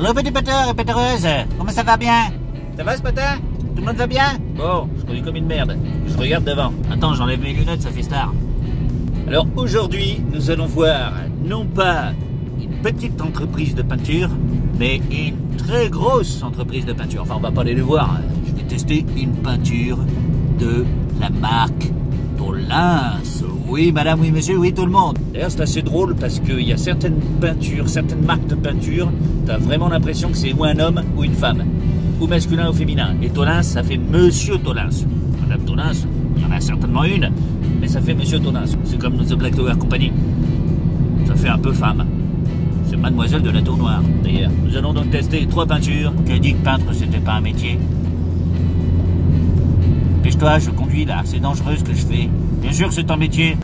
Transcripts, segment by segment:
Hello petit péteur et pétereuse, comment ça va bien? Ça va ce matin? Tout le monde va bien? Bon, je conduis comme une merde. Je regarde devant. Attends, j'enlève mes lunettes, ça fait star. Alors aujourd'hui, nous allons voir non pas une petite entreprise de peinture, mais une très grosse entreprise de peinture. Enfin, on va pas aller le voir. Je vais tester une peinture de la marque Tolins. Oui, madame, oui, monsieur, oui, tout le monde. D'ailleurs, c'est assez drôle parce qu'il y a certaines peintures, certaines marques de peinture, t'as vraiment l'impression que c'est ou un homme ou une femme, ou masculin ou féminin. Et Tolins, ça fait Monsieur Tolins. Madame Tolins, il y en a certainement une, mais ça fait Monsieur Tolins. C'est comme The Black Tower Company. Ça fait un peu femme. C'est Mademoiselle de la Tour Noire, d'ailleurs. Nous allons donc tester trois peintures. Que dit que peintre, c'était pas un métier? Pêche-toi, je conduis là, c'est dangereux ce que je fais. Bien sûr que c'est un métier.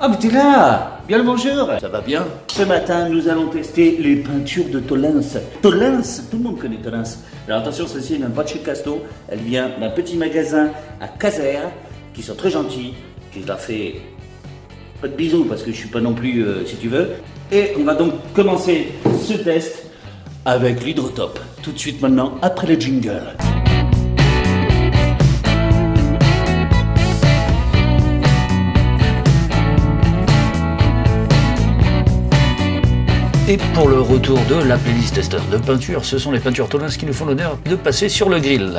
Ah, mais t'es là Bien le bonjour Ça va bien Ce matin, nous allons tester les peintures de Tolins. Tolins Tout le monde connaît Tolins. Alors attention, celle-ci ne vient pas de chez Casto. Elle vient d'un petit magasin à Caser, qui sont très gentils, qui je leur fais pas de bisous parce que je suis pas non plus, euh, si tu veux. Et on va donc commencer ce test avec l'hydrotop. Tout de suite maintenant, après le jingle. Et pour le retour de la playlist tester de peinture, ce sont les peintures Tolins qui nous font l'honneur de passer sur le grill.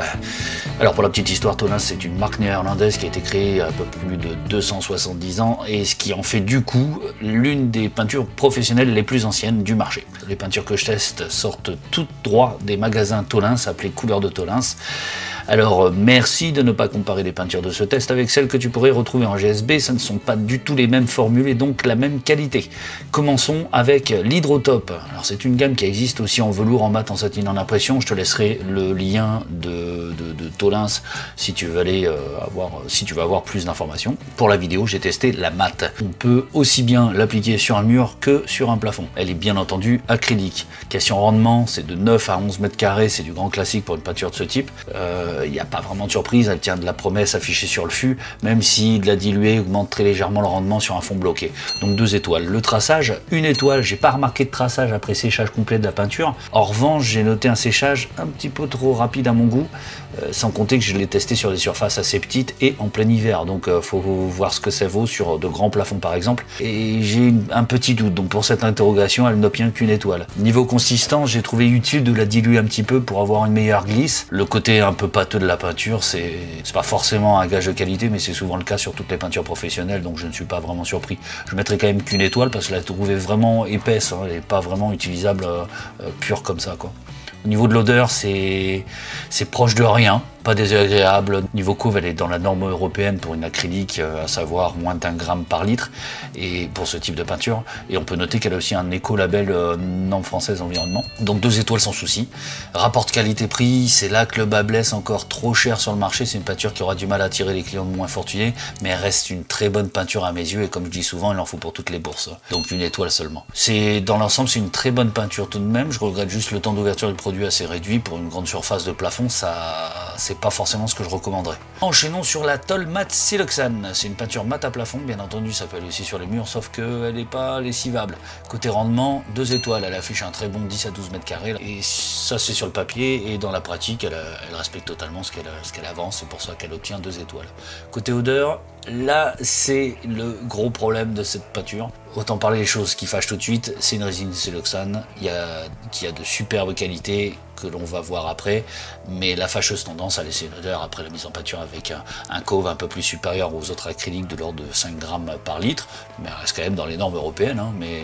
Alors pour la petite histoire, Tolins c'est une marque néerlandaise qui a été créée il y a un peu plus de 270 ans et ce qui en fait du coup l'une des peintures professionnelles les plus anciennes du marché. Les peintures que je teste sortent toutes droit des magasins Tolins appelés Couleurs de Tolins. Alors euh, merci de ne pas comparer les peintures de ce test avec celles que tu pourrais retrouver en GSB, ce ne sont pas du tout les mêmes formules et donc la même qualité. Commençons avec l'Hydrotop. Alors c'est une gamme qui existe aussi en velours, en mat, en satine, en impression. Je te laisserai le lien de, Tolins si tu veux aller euh, avoir plus d'informations. Pour la vidéo, j'ai testé la mat. On peut aussi bien l'appliquer sur un mur que sur un plafond. Elle est bien entendu acrylique. Question rendement, c'est de 9 à 11 mètres carrés, c'est du grand classique pour une peinture de ce type. Euh, il n'y a pas vraiment de surprise, elle tient de la promesse affichée sur le fût, même si de la diluer augmente très légèrement le rendement sur un fond bloqué. Donc deux étoiles. Le traçage, une étoile, j'ai pas remarqué de traçage après séchage complet de la peinture. En revanche, j'ai noté un séchage un petit peu trop rapide à mon goût, euh, sans compter que je l'ai testé sur des surfaces assez petites et en plein hiver. Donc euh, faut voir ce que ça vaut sur de grands plafonds par exemple. Et j'ai un petit doute, donc pour cette interrogation, elle n'obtient qu'une étoile. Niveau consistance, j'ai trouvé utile de la diluer un petit peu pour avoir une meilleure glisse. Le côté un peu pâteux de la peinture, c'est pas forcément un gage de qualité, mais c'est souvent le cas sur toutes les peintures professionnelles, donc je ne suis pas vraiment surpris. Je mettrai quand même qu'une étoile parce que je la trouvée vraiment épaisse, hein, et pas vraiment utilisable euh, euh, pure comme ça. Quoi. Au niveau de l'odeur, c'est proche de rien pas désagréable. Niveau couve, elle est dans la norme européenne pour une acrylique, euh, à savoir moins d'un gramme par litre, et pour ce type de peinture. Et on peut noter qu'elle a aussi un éco-label euh, norme française environnement. Donc deux étoiles sans souci. Rapport qualité-prix, c'est là que le bas blesse encore trop cher sur le marché. C'est une peinture qui aura du mal à attirer les clients moins fortunés, mais elle reste une très bonne peinture à mes yeux. Et comme je dis souvent, il en faut pour toutes les bourses. Donc une étoile seulement. C'est dans l'ensemble, c'est une très bonne peinture tout de même. Je regrette juste le temps d'ouverture du produit assez réduit pour une grande surface de plafond. Ça, c'est pas forcément ce que je recommanderais. Enchaînons sur la Toll Matte Siloxane. C'est une peinture mat à plafond, bien entendu, ça peut aller aussi sur les murs, sauf qu'elle n'est pas lessivable. Côté rendement, deux étoiles, elle affiche un très bon 10 à 12 mètres carrés, et ça c'est sur le papier, et dans la pratique, elle, respecte totalement ce qu'elle avance, c'est pour ça qu'elle obtient deux étoiles. Côté odeur, Là, c'est le gros problème de cette peinture. Autant parler des choses qui fâchent tout de suite, c'est une résine siloxane qui a de superbes qualités que l'on va voir après, mais la fâcheuse tendance à laisser une odeur après la mise en peinture avec un, un cove un peu plus supérieur aux autres acryliques de l'ordre de 5 grammes par litre, mais elle reste quand même dans les normes européennes, hein, mais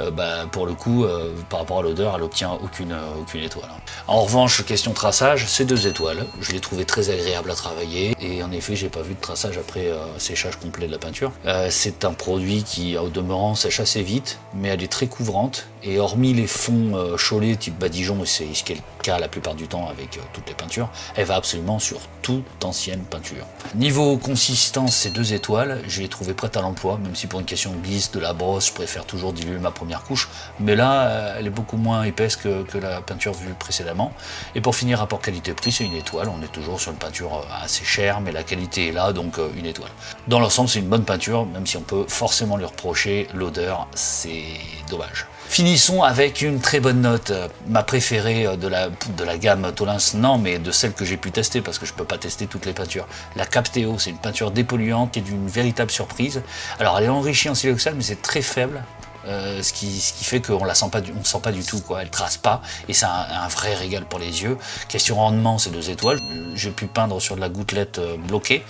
euh, bah, pour le coup, euh, par rapport à l'odeur, elle obtient aucune, aucune étoile. Hein. En revanche, question traçage, c'est deux étoiles. Je l'ai trouvé très agréable à travailler, et en effet, j'ai pas vu de traçage après euh, séchage complet de la peinture. Euh, c'est un produit qui, au demeurant, sèche assez vite, mais elle est très couvrante. Et hormis les fonds euh, type badigeon, c'est ce est cas la plupart du temps avec euh, toutes les peintures, elle va absolument sur toute ancienne peinture. Niveau consistance, ces deux étoiles, je les trouvées prêtes à l'emploi, même si pour une question de glisse de la brosse, je préfère toujours diluer ma première couche. Mais là, euh, elle est beaucoup moins épaisse que, que la peinture vue précédemment. Et pour finir, rapport qualité-prix, c'est une étoile. On est toujours sur une peinture euh, assez chère, mais la qualité est là, donc une étoile. Dans l'ensemble, c'est une bonne peinture, même si on peut forcément lui reprocher l'odeur, c'est dommage. Finissons avec une très bonne note, ma préférée de la, de la gamme Tolins, non, mais de celle que j'ai pu tester parce que je peux pas tester toutes les peintures. La Capteo, c'est une peinture dépolluante qui est d'une véritable surprise. Alors elle est enrichie en siloxane, mais c'est très faible. Euh, ce, qui, fait qu'on la sent pas, du, on sent pas du tout quoi. Elle trace pas et c'est un, vrai régal pour les yeux. Question rendement, c'est deux étoiles. J'ai pu peindre sur de la gouttelette euh, bloquée,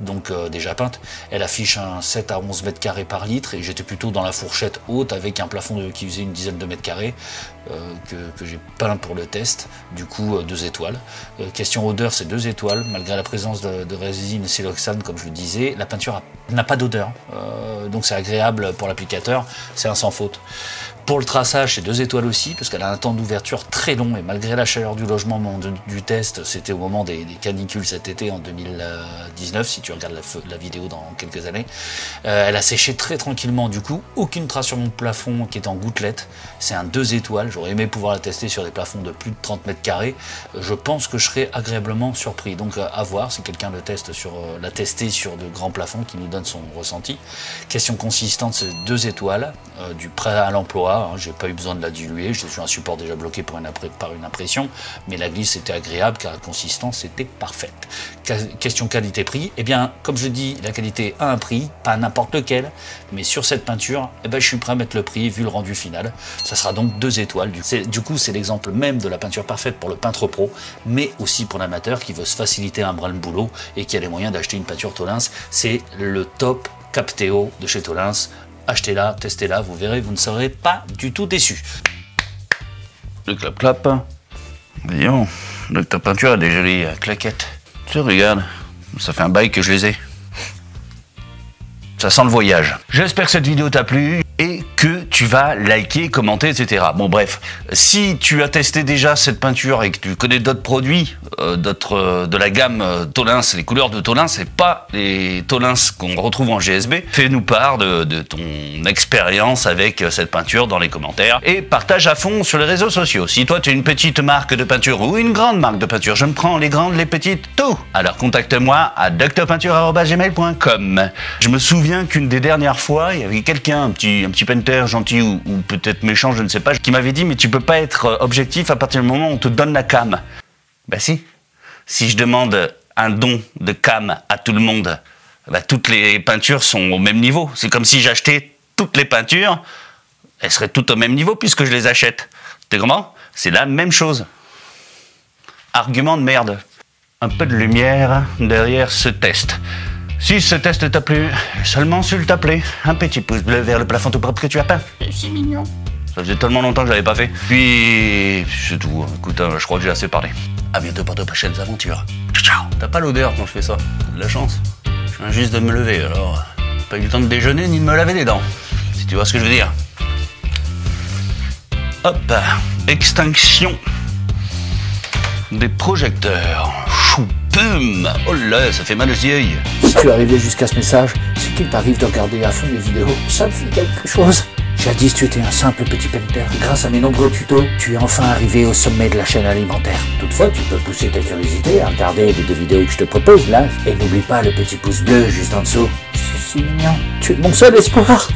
donc euh, déjà peinte. Elle affiche un 7 à 11 mètres carrés par litre et j'étais plutôt dans la fourchette haute avec un plafond de, qui faisait une dizaine de mètres carrés que, que j'ai peint pour le test. Du coup, deux étoiles. question odeur, c'est deux étoiles malgré la présence de, de résine siloxane, comme je le disais. La peinture n'a pas d'odeur, donc c'est agréable pour l'applicateur. C'est un sans faute. Pour le traçage, c'est deux étoiles aussi, parce qu'elle a un temps d'ouverture très long, et malgré la chaleur du logement du test, c'était au moment des, canicules cet été en 2019, si tu regardes la, vidéo dans quelques années, euh, elle a séché très tranquillement, du coup, aucune trace sur mon plafond qui est en gouttelette, c'est un deux étoiles, j'aurais aimé pouvoir la tester sur des plafonds de plus de 30 mètres carrés, je pense que je serais agréablement surpris, donc à voir si quelqu'un le teste sur, euh, l'a testé sur de grands plafonds qui nous donne son ressenti. Question consistante, c'est deux étoiles, euh, du prêt à l'emploi, Hein, j'ai pas eu besoin de la diluer, j'ai un support déjà bloqué par une, par une impression, mais la glisse était agréable car la consistance était parfaite. Question qualité-prix, eh bien, comme je dis, la qualité a un prix, pas n'importe lequel, mais sur cette peinture, eh ben, je suis prêt à mettre le prix vu le rendu final. Ça sera donc deux étoiles. Du coup, c'est l'exemple même de la peinture parfaite pour le peintre pro, mais aussi pour l'amateur qui veut se faciliter un brin de boulot et qui a les moyens d'acheter une peinture Tolins. C'est le top Capteo de chez Tolins achetez-la, testez-la, vous verrez, vous ne serez pas du tout déçu. Le clap clap. Voyons, donc ta peinture a des jolies claquettes. Tu regarde, ça fait un bail que je les ai. Ça sent le voyage. J'espère que cette vidéo t'a plu et que tu vas liker, commenter, etc. Bon bref, si tu as testé déjà cette peinture et que tu connais d'autres produits, euh, d'autres euh, de la gamme euh, Tolins, les couleurs de Tolins, c'est pas les Tolins qu'on retrouve en GSB, fais-nous part de, ton expérience avec cette peinture dans les commentaires et partage à fond sur les réseaux sociaux. Si toi tu es une petite marque de peinture ou une grande marque de peinture, je me prends les grandes, les petites, tout. Alors contacte-moi à docteurpeinture.gmail.com. Je me souviens qu'une des dernières fois, il y avait quelqu'un, un petit, un petit gentil ou, peut-être méchant, je ne sais pas, qui m'avait dit mais tu peux pas être objectif à partir du moment où on te donne la cam. Ben si. Si je demande un don de cam à tout le monde, ben toutes les peintures sont au même niveau. C'est comme si j'achetais toutes les peintures, elles seraient toutes au même niveau puisque je les achète. Tu comprends? C'est la même chose. Argument de merde. Un peu de lumière derrière ce test. Si ce test t'a plu, seulement s'il t'a plu, un petit pouce bleu vers le plafond tout propre que tu as peint. C'est mignon. Ça faisait tellement longtemps que je l'avais pas fait. Puis, c'est tout. Écoute, hein, je crois que j'ai assez parlé. À bientôt pour de prochaines aventures. Ciao T'as pas l'odeur quand je fais ça? De la chance. Je viens juste de me lever, alors... Pas eu le temps de déjeuner ni de me laver les dents. Si tu vois ce que je veux dire. Hop Extinction des projecteurs. Chou, pum Oh là, ça fait mal aux yeux. Si tu es arrivé jusqu'à ce message, c'est qu'il t'arrive de regarder à fond les vidéos. Ça me fait quelque chose. Jadis, tu étais un simple petit painter. Grâce à mes nombreux tutos, tu es enfin arrivé au sommet de la chaîne alimentaire. Toutefois, tu peux pousser ta curiosité à regarder les deux vidéos que je te propose là. Et n'oublie pas le petit pouce bleu juste en dessous. C'est si mignon. Tu es mon seul espoir.